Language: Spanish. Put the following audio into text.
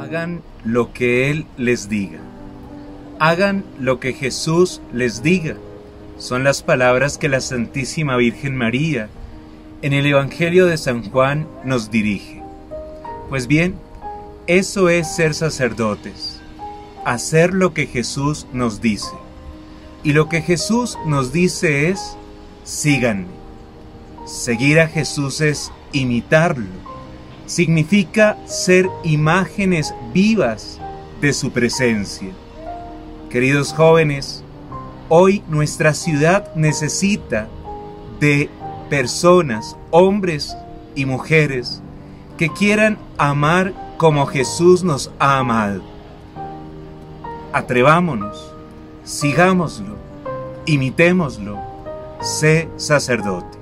hagan lo que Él les diga. Hagan lo que Jesús les diga. Son las palabras que la Santísima Virgen María en el Evangelio de San Juan nos dirige. Pues bien, eso es ser sacerdotes, hacer lo que Jesús nos dice. Y lo que Jesús nos dice es, síganme. Seguir a Jesús es imitarlo. Significa ser imágenes vivas de su presencia. Queridos jóvenes, hoy nuestra ciudad necesita de personas, hombres y mujeres, que quieran amar como Jesús nos ha amado. Atrevámonos, sigámoslo, imitémoslo, sé sacerdote.